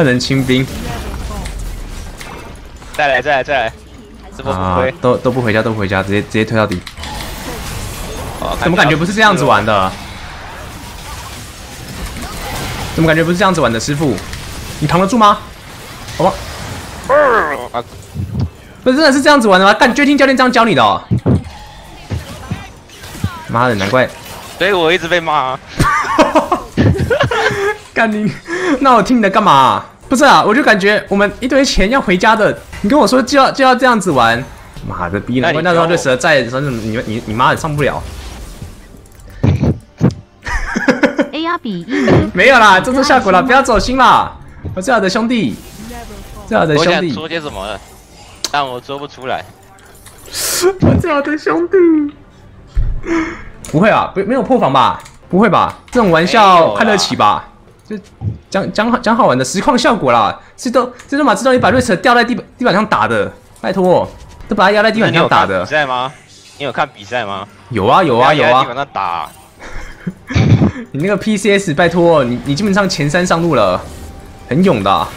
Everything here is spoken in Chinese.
他能清兵再来再来再来，啊亏。，都都不回家，都不回家，直接直接推到底。哦怎么感觉不是这样子？玩的？怎么感觉不是这样子玩的，师傅？你扛得住吗？好吧，啊不是真的是这样子玩的吗？干，就听教练这样教你的、哦。妈的，难怪。所以我一直被骂啊。干你，那我听你的干嘛、不是啊，我就感觉我们一堆钱要回家的，你跟我说就要就要这样子玩，妈的逼！难怪那时候对蛇在，说你你你妈也上不了。A R 比一 没有啦，这次效果了，不要走心啦，我最好的兄弟，最好的兄弟，我想说些什么了，但我说不出来。我最好的兄弟。不会啊，不没有破防吧？不会吧？这种玩笑有啦看得起吧？就讲讲好讲好玩的实况效果啦，这都这都马知道你把瑞扯吊在地板地板上打的，拜托，都把他压在地板上打的比。赛吗？你有看比赛吗？有啊有啊有啊地板，上打。你那个 PCS 拜托，你你基本上前三上路了，很勇的啊、